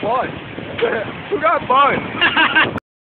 got? Who got fun.